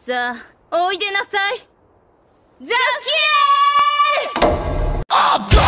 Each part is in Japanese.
さあおいでなさいザキエル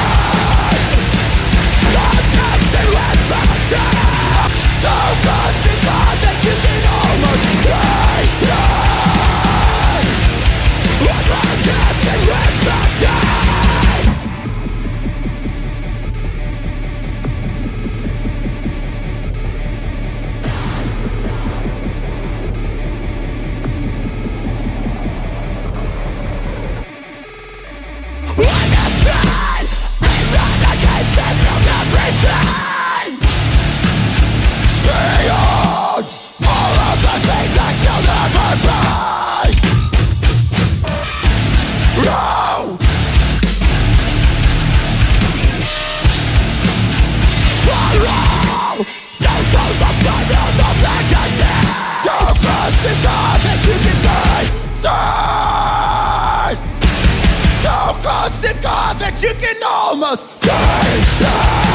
enormous. Days, days.